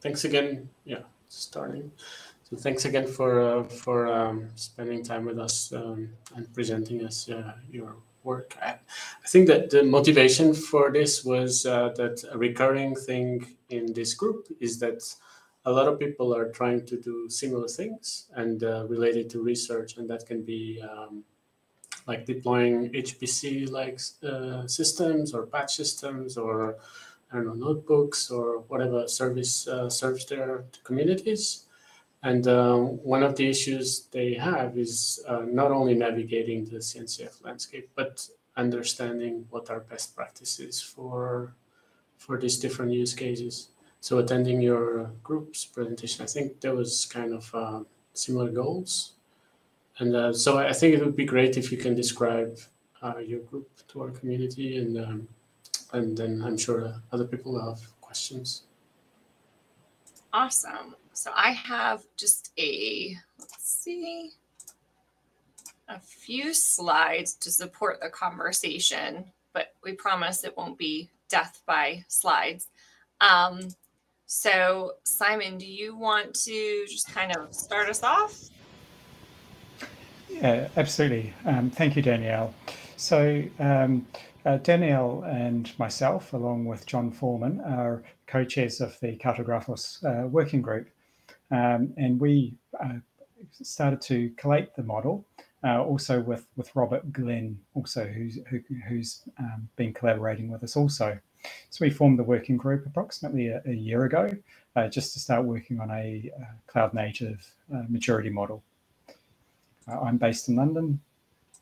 thanks again. Yeah, starting. So thanks again for uh, for um, spending time with us um, and presenting us uh, your work. I, I, think that the motivation for this was uh, that a recurring thing in this group is that a lot of people are trying to do similar things and uh, related to research, and that can be um, like deploying HPC like uh, systems or batch systems or I don't know notebooks or whatever service uh, serves their communities. And um, one of the issues they have is uh, not only navigating the CNCF landscape, but understanding what are best practices for for these different use cases. So attending your group's presentation, I think there was kind of uh, similar goals. And uh, so I think it would be great if you can describe uh, your group to our community and um, and then I'm sure other people have questions. Awesome. So I have just a, let's see, a few slides to support the conversation, but we promise it won't be death by slides. Um, so, Simon, do you want to just kind of start us off? Yeah, absolutely. Um, thank you, Danielle. So, um, uh, Danielle and myself, along with John Forman, are co-chairs of the Cartografos uh, working group. Um, and we uh, started to collate the model uh, also with, with Robert Glenn, also who's, who, who's um, been collaborating with us also. So we formed the working group approximately a, a year ago, uh, just to start working on a uh, cloud native maturity model. I'm based in London,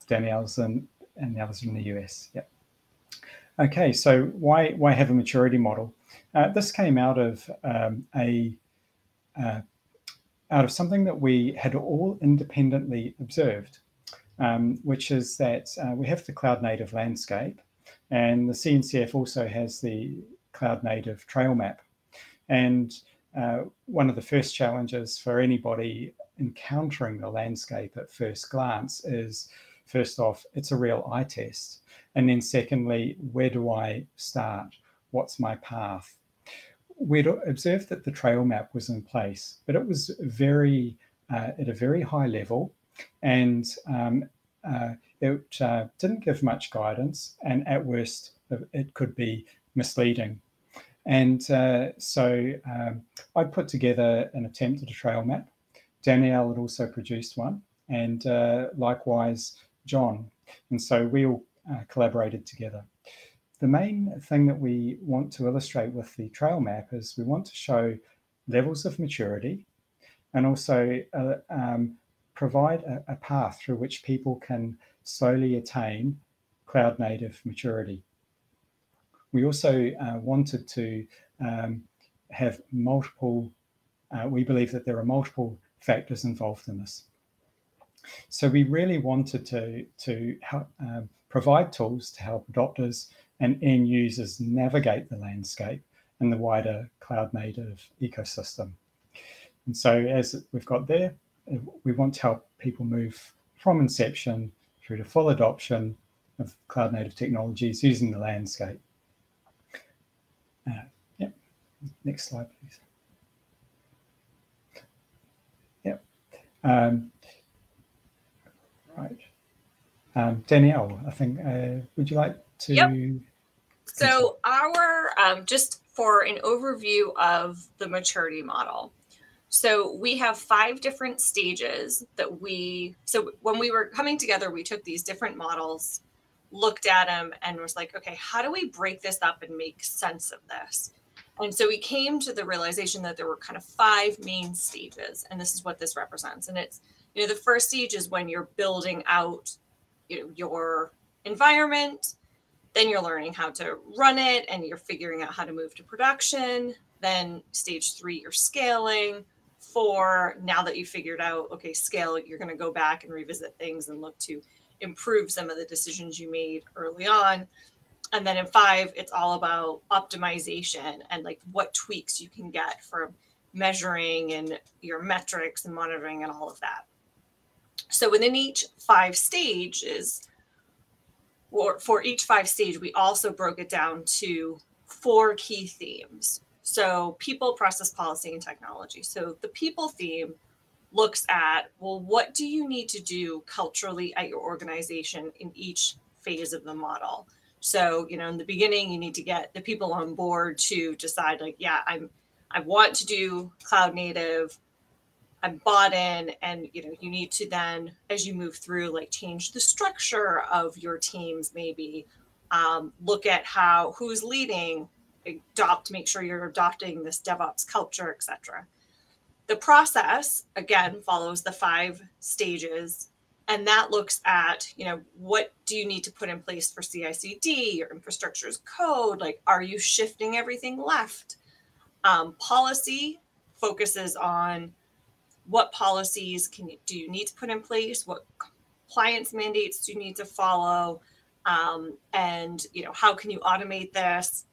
Danielle's in, and the others in the US. Yep. Okay, so why why have a maturity model? Uh, this came out of um, a uh, out of something that we had all independently observed, um, which is that uh, we have the cloud native landscape, and the CNCF also has the cloud native trail map. And uh, one of the first challenges for anybody encountering the landscape at first glance is first off, it's a real eye test. And then secondly, where do I start? What's my path? We'd observed that the trail map was in place, but it was very uh, at a very high level, and um, uh, it uh, didn't give much guidance, and at worst, it could be misleading. And uh, so um, I put together an attempt at a trail map. Danielle had also produced one, and uh, likewise John. And so we all uh, collaborated together. The main thing that we want to illustrate with the trail map is we want to show levels of maturity and also uh, um, provide a, a, path through which people can slowly attain cloud native maturity. We also uh, wanted to um, have multiple, uh, we believe that there are multiple factors involved in this. So we really wanted to, to help, um, provide tools to help adopters and end users navigate the landscape and the wider cloud native ecosystem. And so as we've got there, we want to help people move from inception through to full adoption of cloud native technologies using the landscape. Uh, yeah, next slide, please. Yep. Um, right. Um, Danielle, I think, uh, would you like to? Yep. So, our um, just for an overview of the maturity model. So, we have five different stages that we, so when we were coming together, we took these different models, looked at them, and was like, okay, how do we break this up and make sense of this? And so we came to the realization that there were kind of five main stages, and this is what this represents. And it's, you know, the first stage is when you're building out you know your environment then you're learning how to run it and you're figuring out how to move to production then stage three you're scaling. Four now that you figured out okay scale you're going to go back and revisit things and look to improve some of the decisions you made early on. And then in five it's all about optimization and like what tweaks you can get from measuring and your metrics and monitoring and all of that so within each five stages, or for each five stage, we also broke it down to four key themes. So, people, process, policy, and technology. So, the people theme looks at well, what do you need to do culturally at your organization in each phase of the model? So, you know, in the beginning, you need to get the people on board to decide, like, yeah, I'm, I want to do cloud native. I'm bought in, and you know, you need to then, as you move through, like change the structure of your teams, maybe um, look at how who's leading, adopt, make sure you're adopting this DevOps culture, etc. The process again follows the five stages, and that looks at you know what do you need to put in place for CI/CD, your infrastructure as code, like are you shifting everything left? Um, policy focuses on what policies can you, do you need to put in place, what compliance mandates do you need to follow, um, and you know how can you automate this?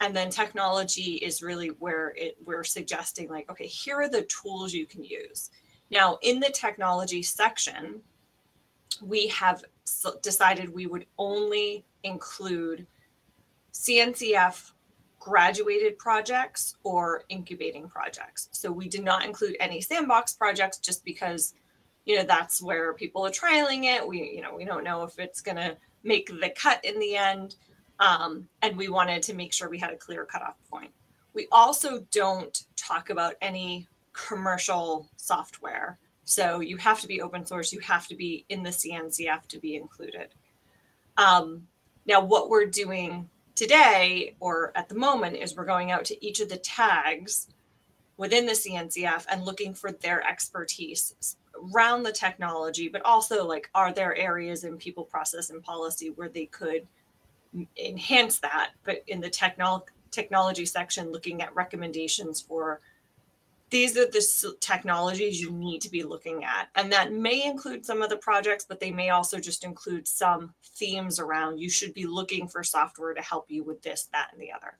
And then technology is really where it we're suggesting like okay here are the tools you can use. Now in the technology section we have decided we would only include cncf graduated projects or incubating projects so we did not include any sandbox projects just because you know that's where people are trialing it we you know we don't know if it's going to make the cut in the end. Um, and we wanted to make sure we had a clear cutoff point. We also don't talk about any commercial software. So you have to be open source, you have to be in the CNCF to be included. Um, now, what we're doing today or at the moment is we're going out to each of the tags within the CNCF and looking for their expertise around the technology, but also like, are there areas in people, process, and policy where they could enhance that? But in the technol- technology section, looking at recommendations for these are the technologies you need to be looking at. And that may include some of the projects, but they may also just include some themes around you should be looking for software to help you with this, that, and the other.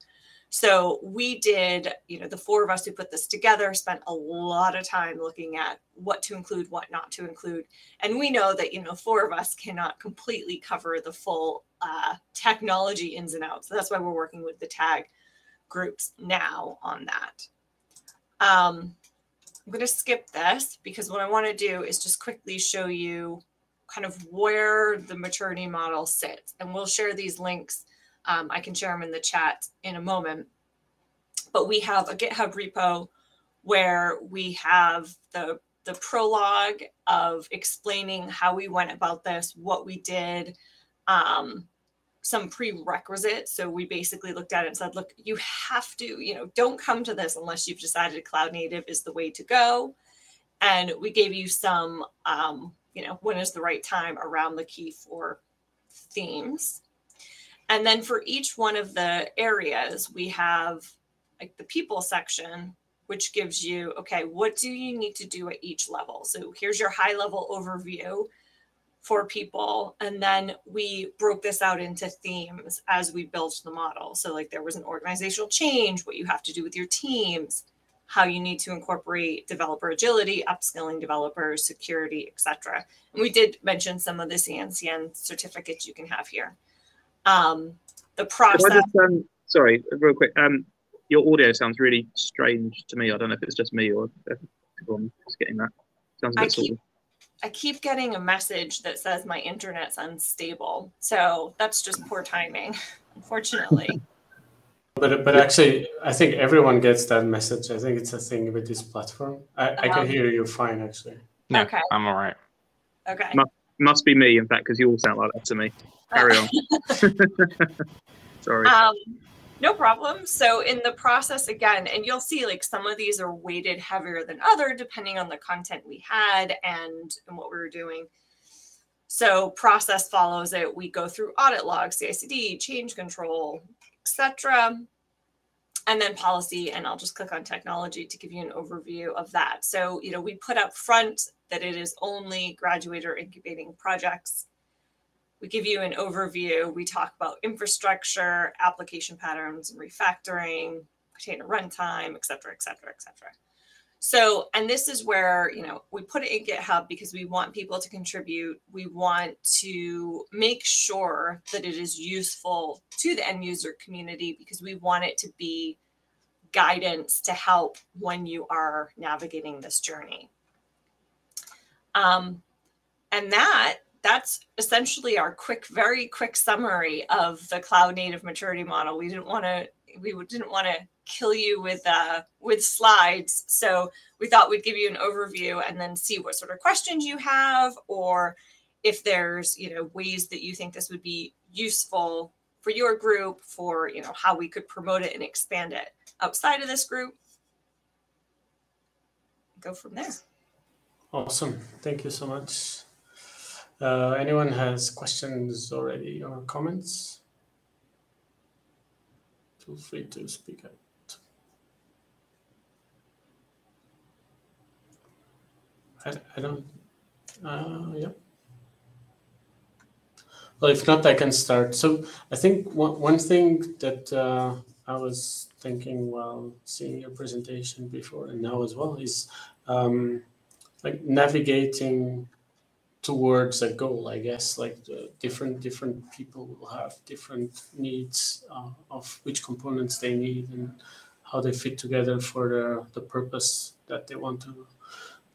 So we did, you know, the four of us who put this together spent a lot of time looking at what to include, what not to include. And we know that, you know, four of us cannot completely cover the full uh, technology ins and outs. So that's why we're working with the tag groups now on that. Um, I'm going to skip this because what I want to do is just quickly show you kind of where the maturity model sits. And we'll share these links um, I can share them in the chat in a moment. But we have a GitHub repo where we have the the prologue of explaining how we went about this, what we did, um, some prerequisites. So we basically looked at it and said, look, you have to, you know, don't come to this unless you've decided cloud native is the way to go. And we gave you some, um, you know, when is the right time around the key four themes. And then for each one of the areas, we have like the people section, which gives you, okay, what do you need to do at each level? So here's your high level overview for people. And then we broke this out into themes as we built the model. So, like, there was an organizational change, what you have to do with your teams, how you need to incorporate developer agility, upskilling developers, security, etc. And we did mention some of the CNCF certificates you can have here um, the process. Just, um, sorry, real quick. Um, your audio sounds really strange to me. I don't know if it's just me or if everyone's getting that. Sounds a bit I keep, I keep getting a message that says my internet's unstable. So that's just poor timing, unfortunately. But but actually, I think everyone gets that message. I think it's a thing with this platform. I, um, I can um, hear you fine, actually. No, okay. I'm all right. Okay. Must, must be me, in fact, because you all sound like that to me. Carry on. Sorry. Um, no problem. So in the process again, and you'll see like some of these are weighted heavier than other depending on the content we had and, and what we were doing. So process follows it. We go through audit logs, CICD, change control, etc. And then policy, and I'll just click on technology to give you an overview of that. So, you know, we put up front that it is only graduate or incubating projects we give you an overview. We talk about infrastructure, application patterns, and refactoring, container runtime, et cetera, et cetera, et cetera. So, and this is where, you know, we put it in GitHub because we want people to contribute. We want to make sure that it is useful to the end user community because we want it to be guidance to help when you are navigating this journey. Um, and that that's essentially our quick, very quick summary of the cloud native maturity model. We didn't want to we didn't want to kill you with uh, with slides, so we thought we'd give you an overview and then see what sort of questions you have, or if there's you know ways that you think this would be useful for your group, for you know how we could promote it and expand it outside of this group. Go from there. Awesome. Thank you so much. Uh, anyone has questions already or comments? Feel free to speak up. I, I don't, uh, yeah. Well, if not, I can start. So I think one, one thing that uh, I was thinking while seeing your presentation before and now as well is um, like navigating towards a goal i guess like different different people will have different needs uh, of which components they need and how they fit together for the, the purpose that they want to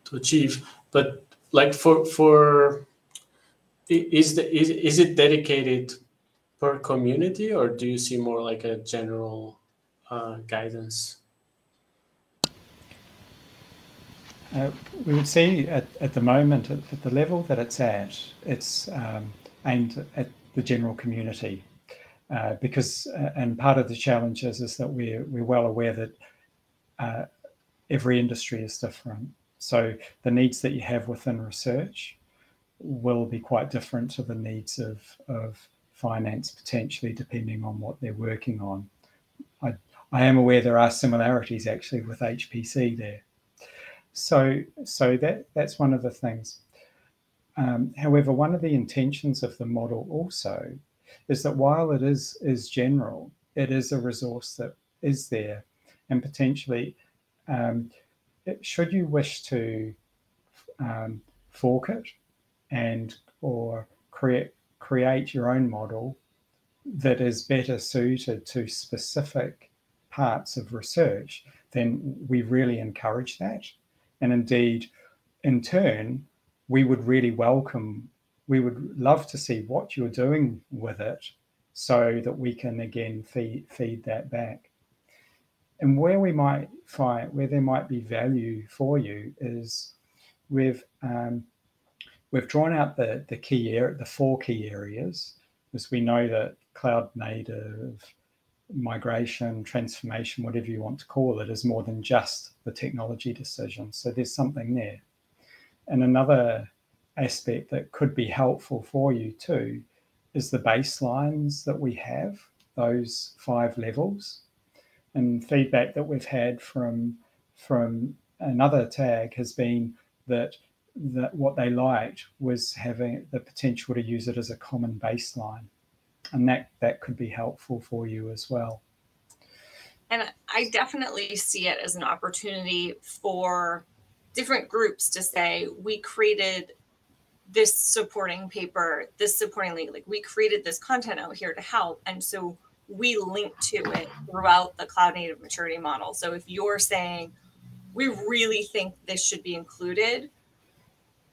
to achieve. But like for for is the is, is it dedicated per community or do you see more like a general uh, guidance Uh, we would see at, at the moment, at, at, the level that it's at, it's um, aimed at the general community. Uh, because, uh, and part of the challenge is, is that we're, we're well aware that uh, every industry is different. So the needs that you have within research will be quite different to the needs of, of finance, potentially, depending on what they're working on. I, I am aware there are similarities actually with HPC there. So, so that that's one of the things. Um, however, one of the intentions of the model also is that while it is is general, it is a resource that is there, and potentially, um, it, should you wish to um, fork it and or create create your own model that is better suited to specific parts of research, then we really encourage that. And indeed, in turn, we would really welcome, we would love to see what you're doing with it so that we can again feed, feed that back. And where we might find, where there might be value for you is we've, um, we've drawn out the, the key area, the four key areas, because we know that cloud native, migration, transformation, whatever you want to call it, is more than just the technology decision. So there's something there. And another aspect that could be helpful for you too is the baselines that we have, those five levels. And feedback that we've had from from another tag has been that that what they liked was having the potential to use it as a common baseline and that that could be helpful for you as well. And i definitely see it as an opportunity for different groups to say we created this supporting paper this supporting like we created this content out here to help. And so we link to it throughout the cloud native maturity model. So if you're saying we really think this should be included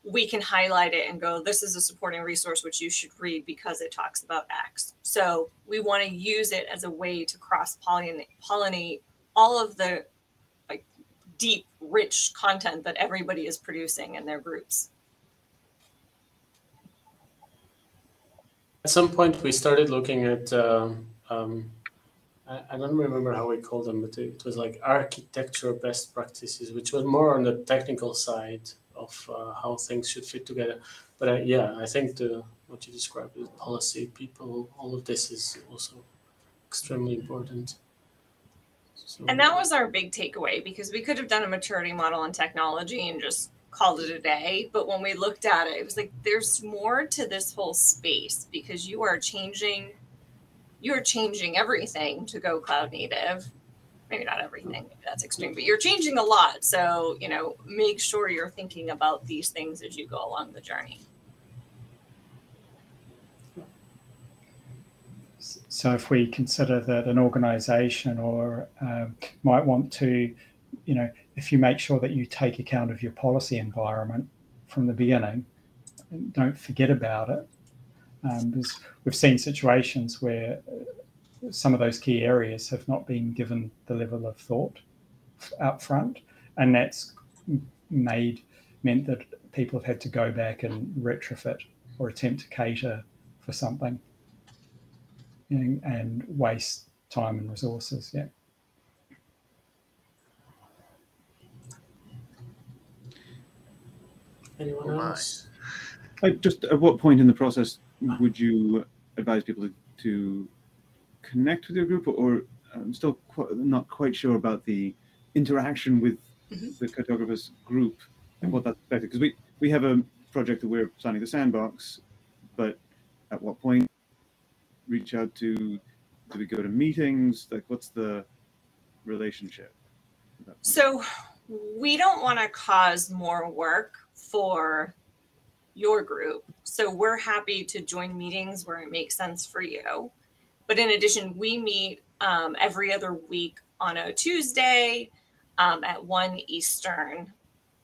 we can highlight it and go, this is a supporting resource which you should read because it talks about X. So we want to use it as a way to cross pollinate all of the like deep, rich content that everybody is producing in their groups. At some point, we started looking at. Um, um, I, I don't remember how we called them, but it was like architecture best practices, which was more on the technical side of uh, how things should fit together. But uh, yeah, I think the what you described with policy, people, all of this is also extremely important. So, and that was our big takeaway because we could have done a maturity model on technology and just called it a day. But when we looked at it, it was like there's more to this whole space because you are changing, you are changing everything to go cloud native maybe not everything that's extreme but you're changing a lot so you know make sure you're thinking about these things as you go along the journey so if we consider that an organization or um, might want to, you know, if you make sure that you take account of your policy environment from the beginning, don't forget about it. Um, because we've seen situations where some of those key areas have not been given the level of thought up front, and that's made meant that people have had to go back and retrofit or attempt to cater for something and waste time and resources. Yeah. Anyone Oh, else? Like, just at what point in the process would you advise people to, to connect with your group, or I'm still qu- not quite sure about the interaction with Mhm. the cartographers group and what that's affected? Because we we have a project that we're signing the sandbox, but at what point reach out to? Do we go to meetings? Like, what's the relationship? at that point? So we don't want to cause more work for your group. So we're happy to join meetings where it makes sense for you. But in addition, we meet um, every other week on a Tuesday um, at one Eastern,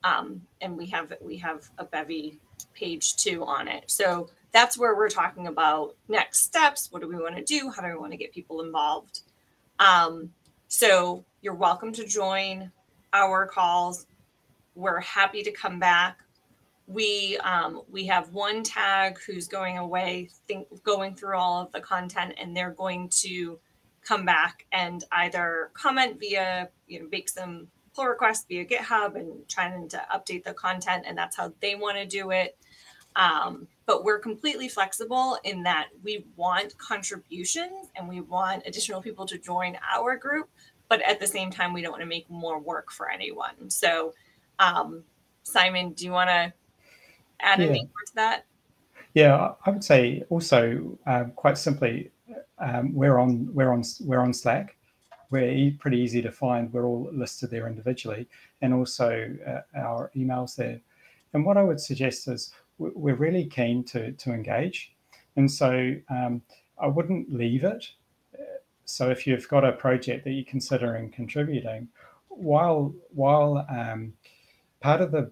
um, and we have we have a bevy page two on it. So that's where we're talking about next steps. What do we want to do? How do we want to get people involved? Um, so you're welcome to join our calls. We're happy to come back. We um, we have one tag who's going away, think going through all of the content, and they're going to come back and either comment via you know make some pull requests via GitHub and trying to update the content, and that's how they want to do it. Um, but we're completely flexible in that we want contributions and we want additional people to join our group but at the same time we don't want to make more work for anyone so um, simon do you want to add Yeah. anything more to that Yeah, I would say also um, quite simply, um, we're on we're on we're on Slack. We're pretty easy to find. We're all listed there individually, and also uh, our emails there. And what I would suggest is we- we're really keen to to engage, and so um, I wouldn't leave it. So if you've got a project that you're considering contributing, while while um, part of the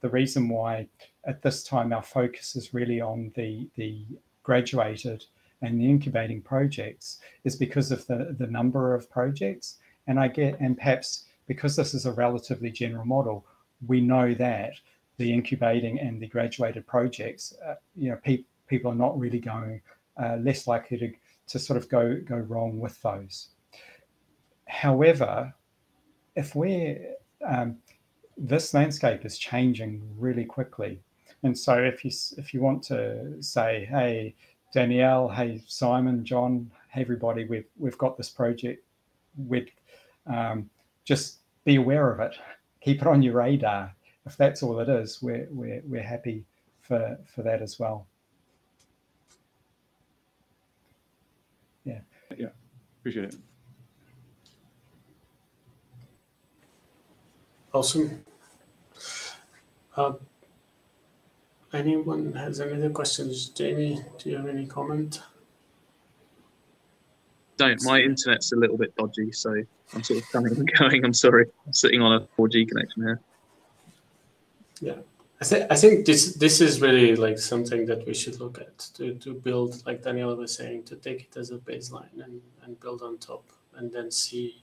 the reason why at this time our focus is really on the the graduated and the incubating projects is because of the the number of projects. And i get and perhaps because this is a relatively general model we know that the incubating and the graduated projects uh, you know pe- people are not really going uh, less likely to to sort of go go wrong with those. However if we're um, this landscape is changing really quickly and so if you if you want to say hey danielle hey simon john hey everybody we've we've got this project we'd um, just be aware of it keep it on your radar if that's all it is we're we're, we're happy for for that as well Yeah. Yeah. Appreciate it. Awesome. Uh, anyone has any other questions? Jamie, do you have any comment? Don't. My internet's a little bit dodgy, so I'm sort of coming and going. I'm sorry. I'm sitting on a 4G connection here. Yeah. I think I think this this is really like something that we should look at to, to build, like Daniela was saying, to take it as a baseline and, and build on top, and then see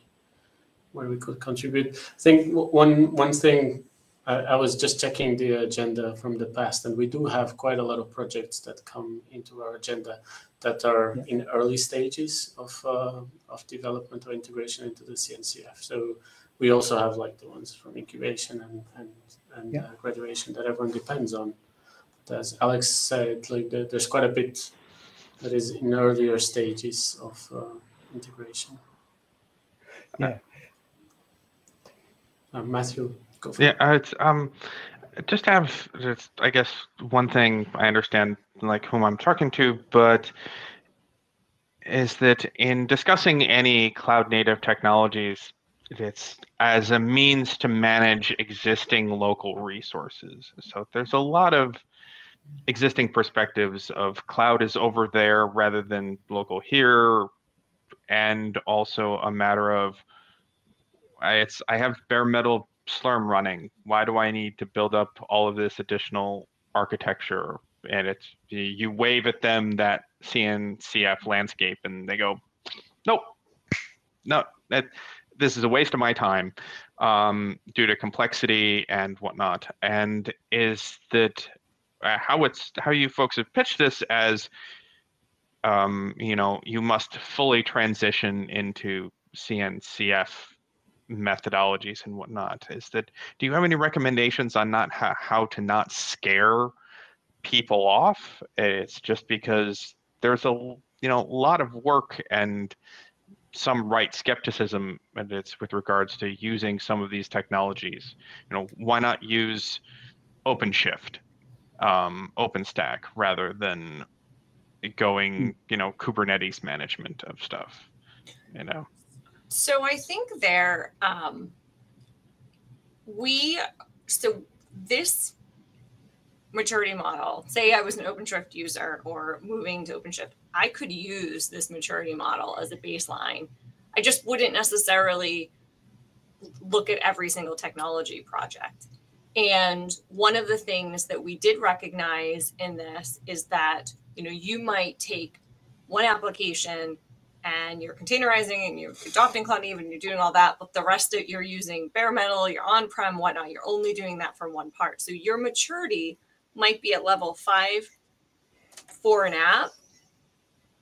where we could contribute. I think w- one one thing I, I was just checking the agenda from the past, and we do have quite a lot of projects that come into our agenda that are Yeah. in early stages of uh, of development or integration into the CNCF. So we also have like the ones from incubation and and, and Yeah. uh, graduation that everyone depends on. But as Alex said, like the, there's quite a bit that is in earlier stages of uh, integration. Yeah. Uh, Matthew, go for Yeah, it. it's um, just have just I guess one thing I understand like whom I'm talking to, but is that in discussing any cloud native technologies, it's as a means to manage existing local resources. So there's a lot of existing perspectives of cloud is over there rather than local here, and also a matter of it's I have bare metal Slurm running. Why do I need to build up all of this additional architecture? And it's you wave at them that CNCF landscape, and they go, "Nope, no, that this is a waste of my time um, due to complexity and whatnot." And is that uh, how it's how you folks have pitched this as um, you know you must fully transition into CNCF methodologies and whatnot is that do you have any recommendations on not how, how to not scare people off? It's just because there's a you know a lot of work and some right skepticism and it's with regards to using some of these technologies. You know why not use openshift um, openstack rather than going you know kubernetes management of stuff you know so I think there, um, we, so this maturity model, say I was an OpenShift user or moving to OpenShift, I could use this maturity model as a baseline. I just wouldn't necessarily look at every single technology project. And one of the things that we did recognize in this is that, you know, you might take one application and you're containerizing and you're adopting Cloud Native and you're doing all that, but the rest of it you're using bare metal, you're on prem, whatnot. You're only doing that for one part. So your maturity might be at level five for an app,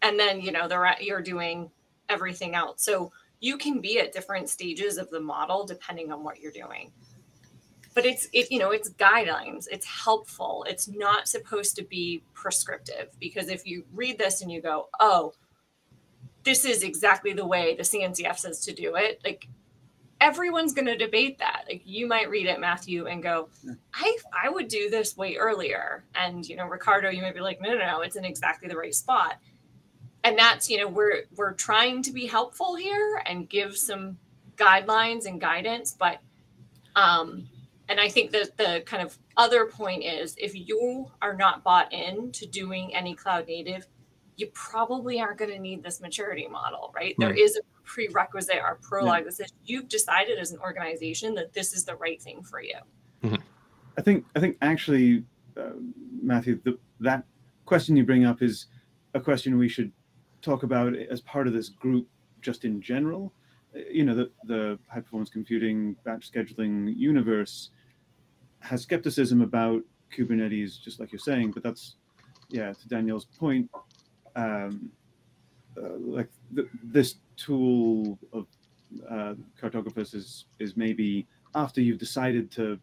and then you know the you're doing everything else. So you can be at different stages of the model depending on what you're doing. But it's it you know it's guidelines. It's helpful. It's not supposed to be prescriptive because if you read this and you go, oh this is exactly the way the CNCF says to do it. Like everyone's going to debate that. Like you might read it, Matthew, and go, I I would do this way earlier. And you know, Ricardo, you might be like, no, no, no, it's in exactly the right spot. And that's you know we're we're trying to be helpful here and give some guidelines and guidance, but um, and I think that the kind of other point is if you are not bought in to doing any cloud native, you probably aren't going to need this maturity model, right? There is a prerequisite or prologue yeah. that says you've decided as an organization that this is the right thing for you. Mm-hmm. I think I think actually, uh, Matthew, the, that question you bring up is a question we should talk about as part of this group, just in general. You know, the the high performance computing batch scheduling universe has skepticism about Kubernetes, just like you're saying, but that's yeah, to Daniel's point, um, uh, like this tool of uh, cartographers is is maybe after you've decided to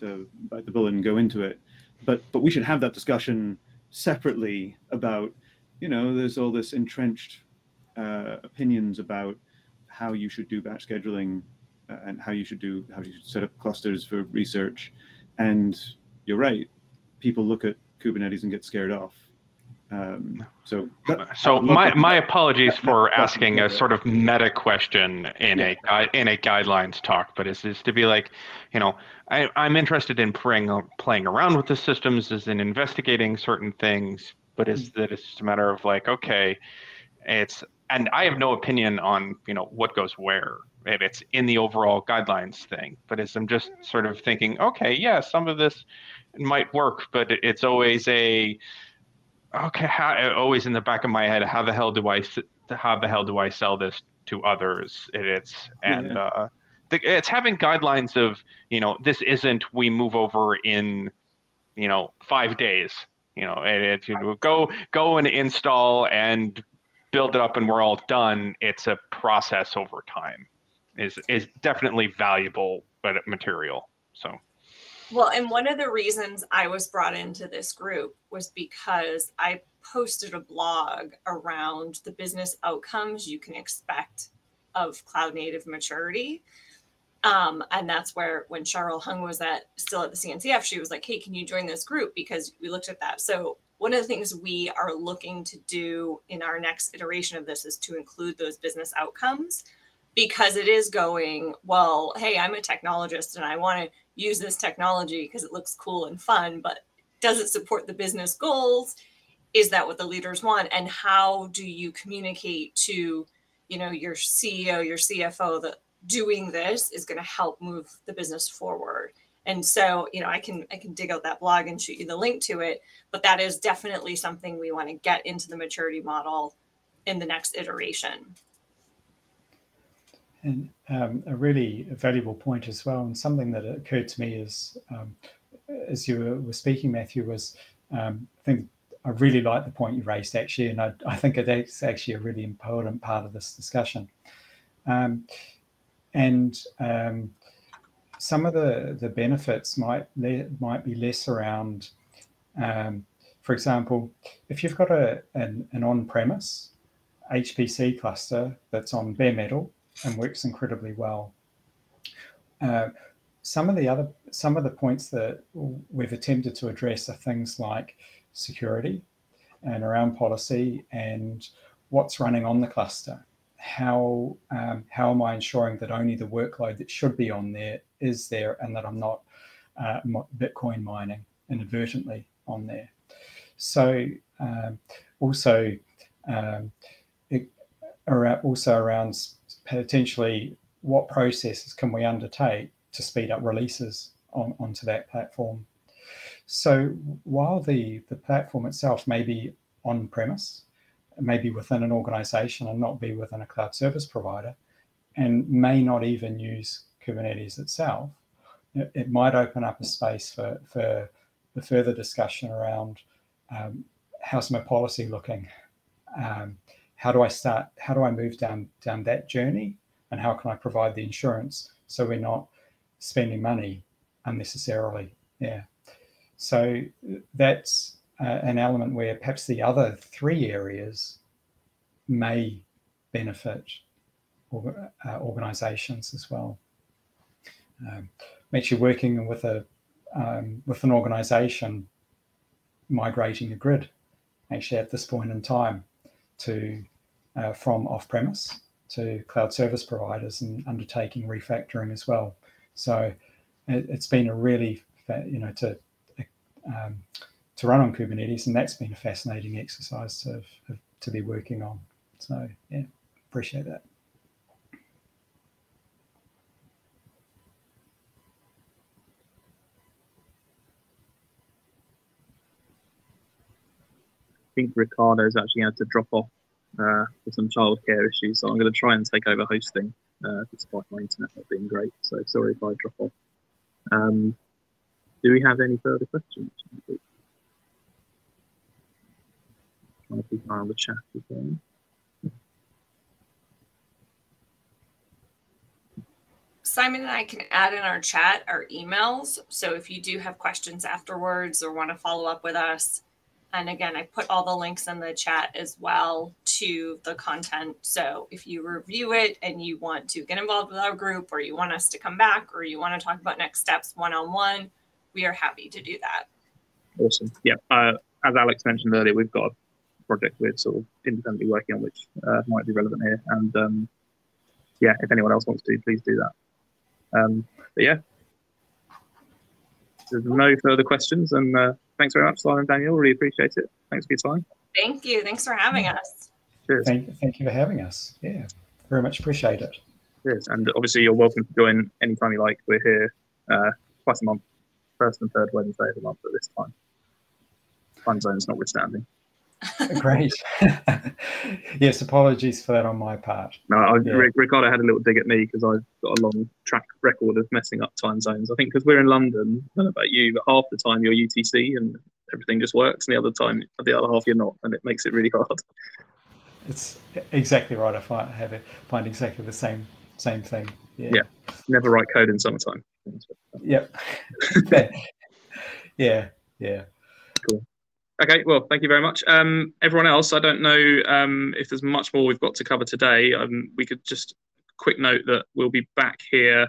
to bite the bullet and go into it, but but we should have that discussion separately about you know there's all this entrenched uh, opinions about how you should do batch scheduling uh, and how you should do how you should set up clusters for research, and you're right, people look at Kubernetes and get scared off um, so, so my, my apologies for asking a sort of meta question in a in a guidelines talk, but is is to be like, you know, I, I'm interested in playing playing around with the systems, is in investigating certain things, but is that it's just a matter of like, okay, it's and I have no opinion on you know what goes where. And it's in the overall guidelines thing, but as I'm just sort of thinking, okay, yeah, some of this might work, but it's always a okay, how, always in the back of my head, how the hell do I how the hell do I sell this to others? It, it's and yeah. uh, the, it's having guidelines of you know this isn't we move over in you know five days. You know, and it you know, go go and install and build it up and we're all done. It's a process over time. Is is definitely valuable but material. So. Well, and one of the reasons I was brought into this group was because I posted a blog around the business outcomes you can expect of cloud native maturity. Um, and that's where when Cheryl Hung was at still at the CNCF, she was like, "Hey, can you join this group?" Because we looked at that. So one of the things we are looking to do in our next iteration of this is to include those business outcomes because it is going well. Hey, I'm a technologist and I want to use this technology because it looks cool and fun, but does it support the business goals? Is that what the leaders want? And how do you communicate to you know, your CEO, your CFO that doing this is going to help move the business forward. And so, you know, I can I can dig out that blog and shoot you the link to it, but that is definitely something we want to get into the maturity model in the next iteration. And um, a really valuable point as well, and something that occurred to me is, um, as you were speaking, Matthew, was um, I think I really like the point you raised actually, and I, I think it's actually a really important part of this discussion. Um, and um, some of the, the benefits might might be less around, um, for example, if you've got a an, an on-premise HPC cluster that's on bare metal and works incredibly well. Uh, some of the other some of the points that we've attempted to address are things like security and around policy and what's running on the cluster. How um, how am I ensuring that only the workload that should be on there is there and that I'm not uh, Bitcoin mining inadvertently on there. So um, also um, it, around, also around potentially what processes can we undertake to speed up releases on, onto that platform. So while the, the platform itself may be on premise, maybe within an organization and not be within a cloud service provider, and may not even use Kubernetes itself, it, it might open up a space for, for the further discussion around um, how's my policy looking? Um, how do I start? How do I move down down that journey? And how can I provide the insurance so we're not spending money unnecessarily? Yeah. So that's uh, an element where perhaps the other three areas may benefit or, uh, organizations as well. Um, actually working with a um, with an organization migrating a grid actually at this point in time to uh, from off-premise to cloud service providers and undertaking refactoring as well. So it, has been a really, you know, to um, to run on Kubernetes, and that's been a fascinating exercise to to be working on. So yeah, appreciate that. I think Ricardo's actually had to drop off uh, for some childcare issues, so I'm going to try and take over hosting uh, despite my internet not being great. So sorry if I drop off. Um, do we have any further questions? Trying to on the chat again. Simon and I can add in our chat our emails. So if you do have questions afterwards or want to follow up with us, and again, I put all the links in the chat as well to the content. So if you review it and you want to get involved with our group or you want us to come back or you want to talk about next steps one on one, we are happy to do that. Awesome. Yeah. Uh, as Alex mentioned earlier, we've got a project we're sort of independently working on, which uh, might be relevant here. And um, yeah, if anyone else wants to, please do that. Um, but yeah, there's no further questions. And uh, thanks very much, Simon and Daniel. Really appreciate it. Thanks for your time. Thank you. Thanks for having us. Cheers. Thank, thank you for having us. Yeah, very much appreciate it. Cheers. And obviously, you're welcome to join anytime you like. We're here uh, twice a month, first and third Wednesday of the month at this time. Time zones notwithstanding. Great. yes, apologies for that on my part. No, I, yeah. Ricardo had a little dig at me because I've got a long track record of messing up time zones. I think because we're in London, I don't know about you, but half the time you're UTC and everything just works, and the other time, the other half you're not, and it makes it really hard. It's exactly right. I find have it, find exactly the same same thing. Yeah. yeah. Never write code in summertime. Yep. yeah. Yeah. Cool. Okay, well, thank you very much. Um, everyone else, I don't know um, if there's much more we've got to cover today. Um, we could just quick note that we'll be back here.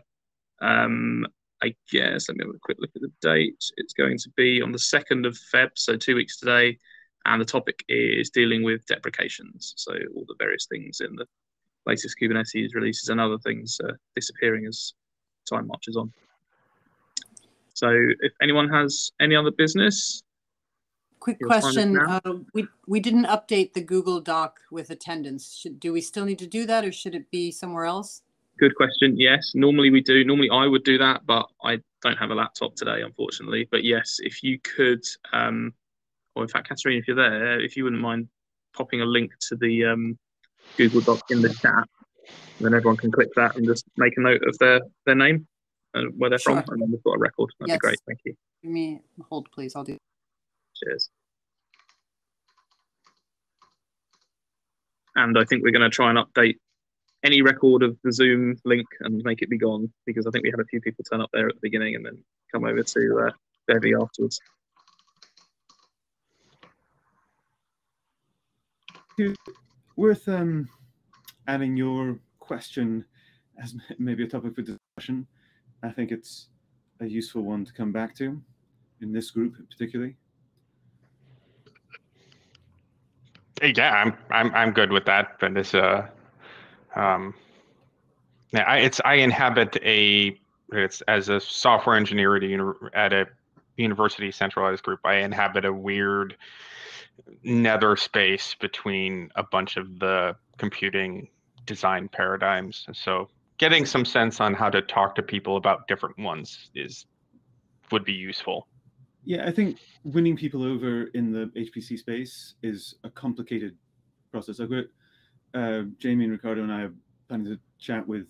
Um, I guess let me have a quick look at the date. It's going to be on the second of Feb, so two weeks today, and the topic is dealing with deprecations. So all the various things in the latest Kubernetes releases and other things uh, disappearing as time marches on. So if anyone has any other business, Quick You'll question. Uh, we, we didn't update the Google Doc with attendance. Should, do we still need to do that or should it be somewhere else? Good question. Yes, normally we do. Normally I would do that, but I don't have a laptop today, unfortunately. But yes, if you could, um, or in fact, Catherine, if you're there, if you wouldn't mind popping a link to the um, Google Doc in the chat, then everyone can click that and just make a note of their their name and where they're Sure. from, and then we've got a record. That'd Yes. be great. Thank you. Give me, hold please, I'll do. Cheers. And I think we're going to try and update any record of the Zoom link and make it be gone because I think we had a few people turn up there at the beginning and then come over to uh, Bevy afterwards. Worth um, adding your question as maybe a topic for discussion. I think it's a useful one to come back to in this group particularly. Yeah, I'm I'm I'm good with that. But it's uh, um, yeah, I, it's I inhabit a it's as a software engineer at a at a university centralized group. I inhabit a weird nether space between a bunch of the computing design paradigms. So getting some sense on how to talk to people about different ones is would be useful. Yeah, I think winning people over in the HPC space is a complicated process. I've got uh, Jamie and Ricardo and I are planning to chat with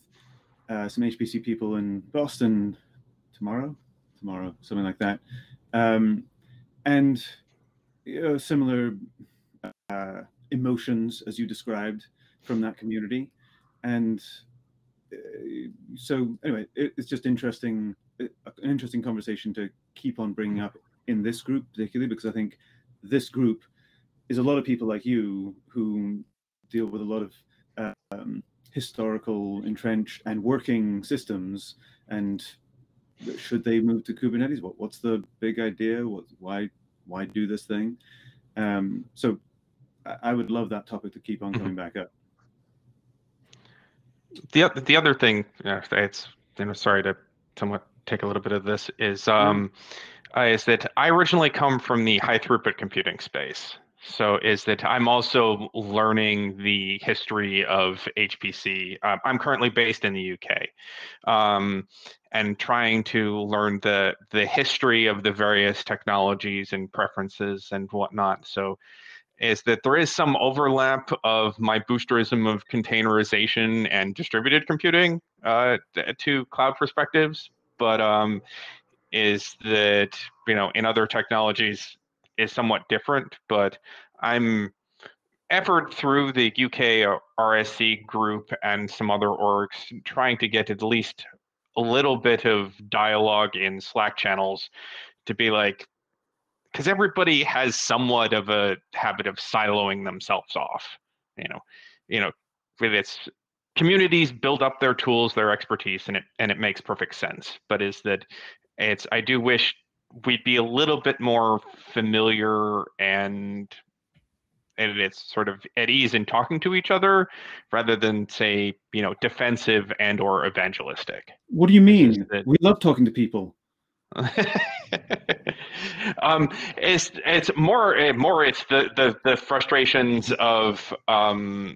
uh, some HPC people in Boston tomorrow, tomorrow, something like that, um, and you know, similar uh, emotions as you described from that community, and uh, so anyway, it, it's just interesting, an interesting conversation to keep on bringing up in this group, particularly because I think this group is a lot of people like you who deal with a lot of um, historical, entrenched, and working systems. And should they move to Kubernetes? What what's the big idea? What why why do this thing? Um, so I, would love that topic to keep on coming back up. the the other thing, it's you know, sorry to somewhat take a little bit of this is um, uh, is that I originally come from the high throughput computing space. So is that I'm also learning the history of HPC. Um, I'm currently based in the UK, um, and trying to learn the the history of the various technologies and preferences and whatnot. So is that there is some overlap of my boosterism of containerization and distributed computing uh, to cloud perspectives, but um, is that you know in other technologies is somewhat different. But I'm effort through the UK RSE group and some other orgs trying to get at least a little bit of dialogue in Slack channels to be like because everybody has somewhat of a habit of siloing themselves off you know you know with its communities build up their tools their expertise and it and it makes perfect sense but is that it's i do wish we'd be a little bit more familiar and and it's sort of at ease in talking to each other rather than say you know defensive and or evangelistic What do you mean? that- We love talking to people. um, it's it's more eh, more it's the the the frustrations of um,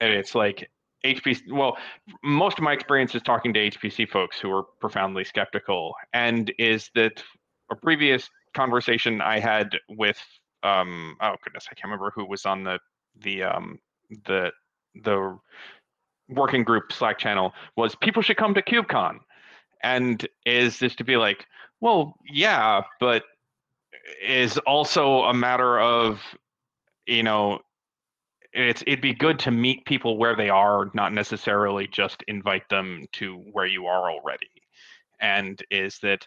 and it's like HPC. Well, most of my experience is talking to HPC folks who are profoundly skeptical, and is that a previous conversation I had with um, oh goodness, I can't remember who was on the the um, the the working group Slack channel was people should come to KubeCon, and is this to be like well, yeah, but is also a matter of, you know, it's it'd be good to meet people where they are, not necessarily just invite them to where you are already. And is that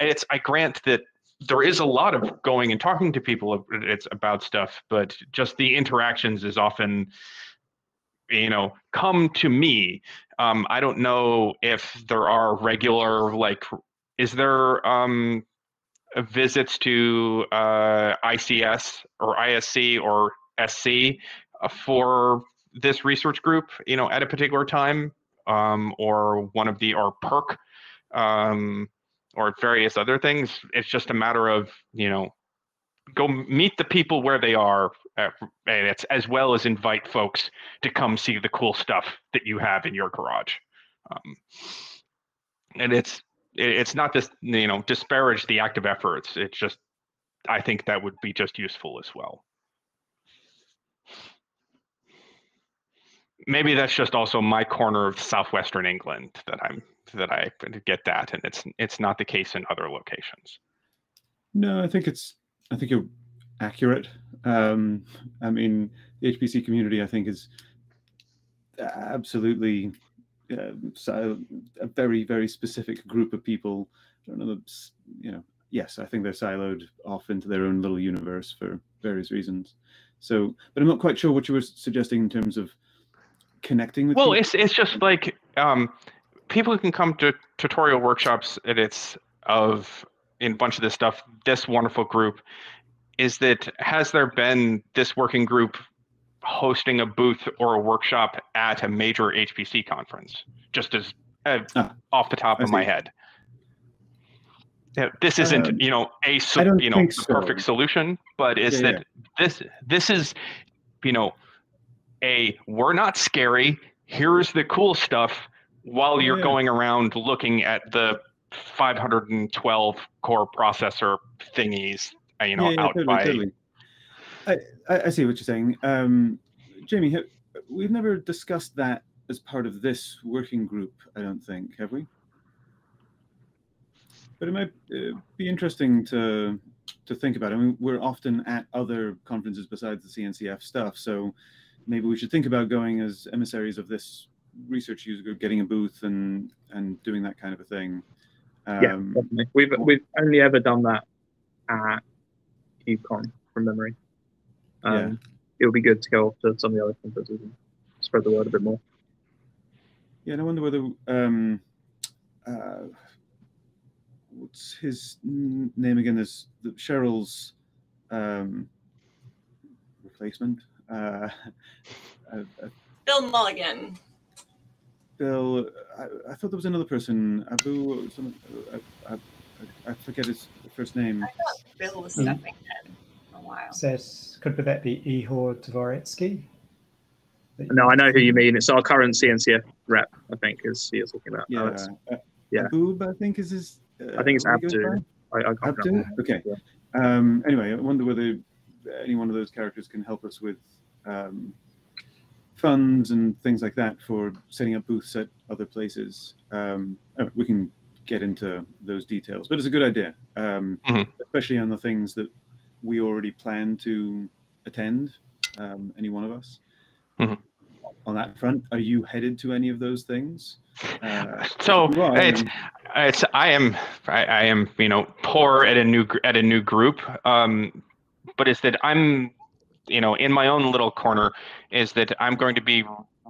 it's I grant that there is a lot of going and talking to people it's about stuff, but just the interactions is often you know come to me um, i don't know if there are regular like is there um, visits to uh, ICS or ISC or SC for this research group, you know, at a particular time, um, or one of the or PEARC, um, or various other things. It's just a matter of you know go meet the people where they are, uh, and it's as well as invite folks to come see the cool stuff that you have in your garage. Um, and it's it's not just you know disparage the active efforts. It's just I think that would be just useful as well. Maybe that's just also my corner of southwestern England that I'm that I get that, and it's it's not the case in other locations. No, I think it's I think you're accurate. Um, I mean, the HPC community, I think, is absolutely uh, so a very very specific group of people. I don't know, you know. Yes, I think they're siloed off into their own little universe for various reasons. So, but I'm not quite sure what you were suggesting in terms of connecting with. Well, people. it's it's just like um, people who can come to tutorial workshops and it's of in a bunch of this stuff. This wonderful group is that has there been this working group hosting a booth or a workshop at a major HPC conference? Just as uh, ah, off the top of my head. This isn't, um, you know, a you know so. perfect solution, but is yeah, that yeah. this this is, you know, a we're not scary. Here's the cool stuff while you're yeah. going around looking at the 512 core processor thingies, uh, you know, yeah, yeah, out totally, by. Totally. I, I see what you're saying. Um, Jamie, we've never discussed that as part of this working group, I don't think, have we? But it might uh, be interesting to to think about. I mean, we're often at other conferences besides the CNCF stuff, so maybe we should think about going as emissaries of this research user group, getting a booth and and doing that kind of a thing. Um, yeah, definitely. We've we've only ever done that at KubeCon from memory. Um, yeah. It would be good to go off to some of the other conferences and spread the word a bit more. Yeah, and I wonder whether um, uh, what's his name again? Is Cheryl's um, replacement? Uh, uh, Bill Mulligan. Bill, I, I, thought there was another person, Abu. Some, I, I, I, forget his first name. I thought Bill was stepping in for a while. Says, could that be Ihor Dvoretskyi? No, I know who you mean. It's our current CNCF rep, I think, is he is looking at. Yeah, uh, yeah. Abub, I think is his. Uh, I think it's Abdu. I, I Abdu? Okay. Yeah. Um, anyway, I wonder whether any one of those characters can help us with um, funds and things like that for setting up booths at other places. Um, uh, we can get into those details, but it's a good idea, um, mm-hmm. especially on the things that we already plan to attend. Um, any one of us. Mm-hmm. On that front, are you headed to any of those things? Uh, so it's it's I am I, I, am you know poor at a new at a new group, um, but it's that I'm you know, in my own little corner, is that I'm going to be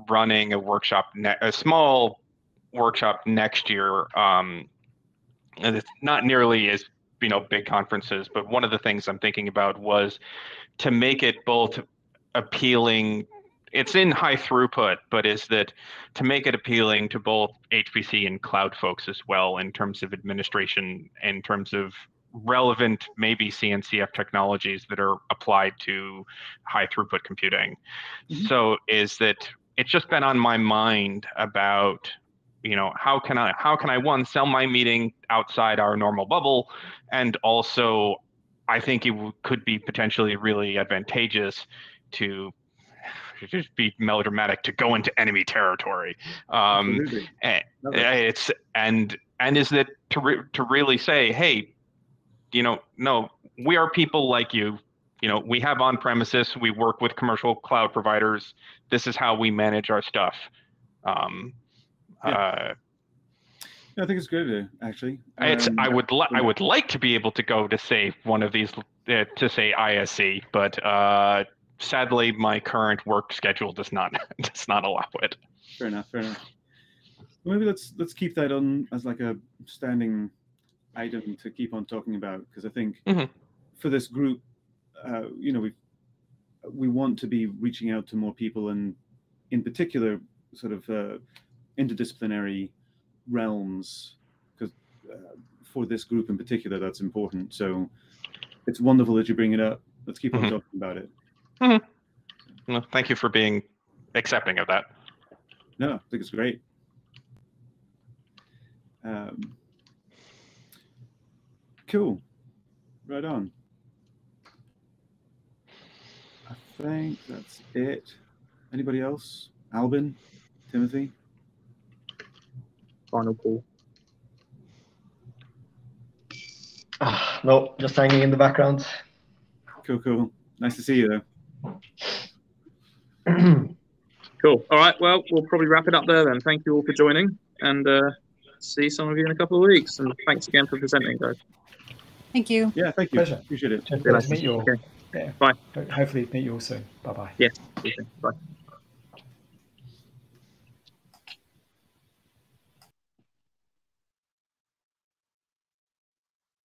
running a workshop, ne- a small workshop next year. Um, and it's not nearly as you know big conferences, but one of the things I'm thinking about was to make it both appealing. It's in high throughput, but is that to make it appealing to both HPC and cloud folks as well in terms of administration, in terms of relevant maybe CNCF technologies that are applied to high throughput computing. Mm-hmm. So is that it's just been on my mind about you know how can i how can i one sell my meeting outside our normal bubble and also i think it w- could be potentially really advantageous to just be melodramatic to go into enemy territory um and, it's and and is that to re- to really say hey you know, no, we are people like you. You know, we have on premises, we work with commercial cloud providers. This is how we manage our stuff. Um, yeah. uh, I think it's good, actually. It's. Um, I would. Li- I would like to be able to go to say one of these uh, to say ISC, but uh, sadly, my current work schedule does not does not allow it. Fair enough. Fair enough. Well, maybe let's let's keep that on as like a standing item to keep on talking about because I think mm-hmm. for this group, uh, you know, we we want to be reaching out to more people and, in particular, sort of uh, interdisciplinary realms because uh, for this group in particular, that's important. So it's wonderful that you bring it up. Let's keep on Mhm. talking about it. Well, thank you for being accepting of that. No, I think it's great. Um, cool. Right on. I think that's it. Anybody else? Albin? Timothy? Final call. Ah, no, just hanging in the background. Cool, cool. Nice to see you, though. Cool. All right. Well, we'll probably wrap it up there then. Thank you all for joining, and uh, see some of you in a couple of weeks. And thanks again for presenting, guys. Thank you. Yeah, thank you. Pleasure. Appreciate it. Good to meet you all. Okay. Yeah. Bye. Hopefully meet you all soon. Bye bye. Yes. Bye.